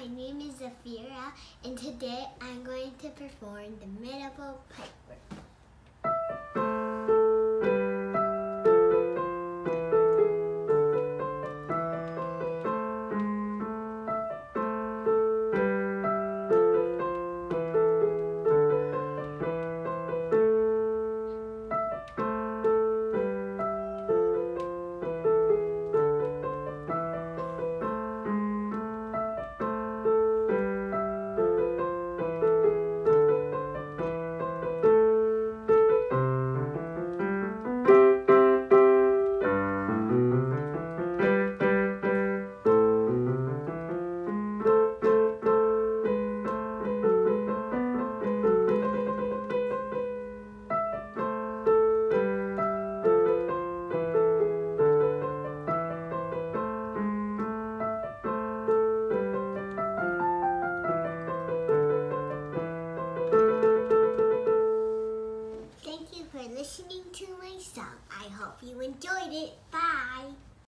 my name is Zafira, and today I'm going to perform the medieval pipe listening to my song. I hope you enjoyed it. Bye.